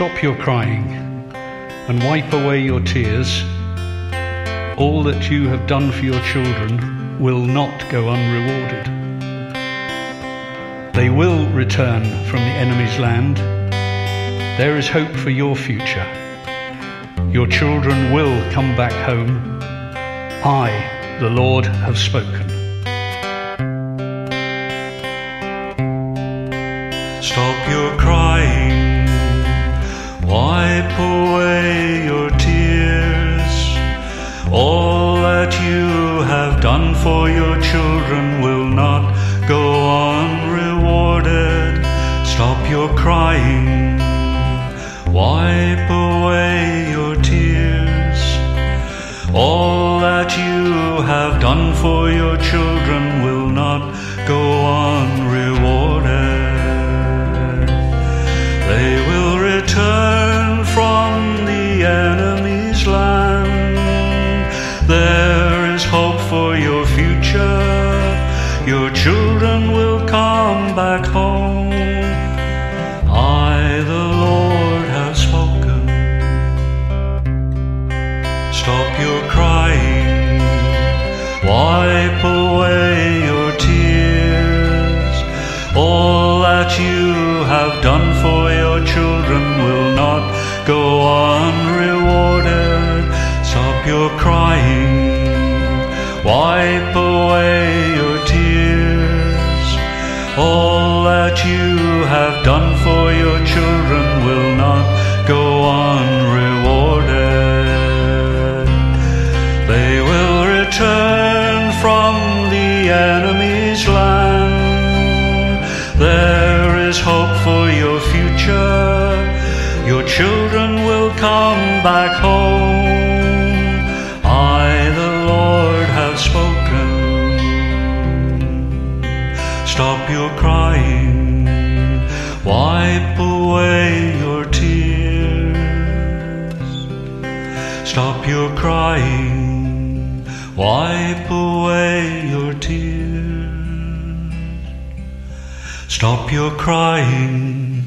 Stop your crying and wipe away your tears. All that you have done for your children will not go unrewarded. They will return from the enemy's land. There is hope for your future. Your children will come back home. I, the Lord, have spoken. Stop your crying, wipe away your tears. All that you have done for your children will not go unrewarded. Stop your crying, wipe away your tears. All that you have done for your children will not go unrewarded. Enemy's land. There is hope for your future. Your children will come back home. I, the Lord, have spoken. Stop your crying, wipe away your tears. All that you have done for your children will not go unrewarded. All that you have done for your children will not go unrewarded. They will return from the enemy's land. There is hope for your future. Your children will come back home. Your crying, wipe away your tears. Stop your crying, wipe away your tears. Stop your crying,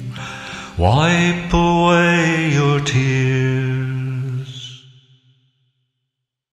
wipe away your tears.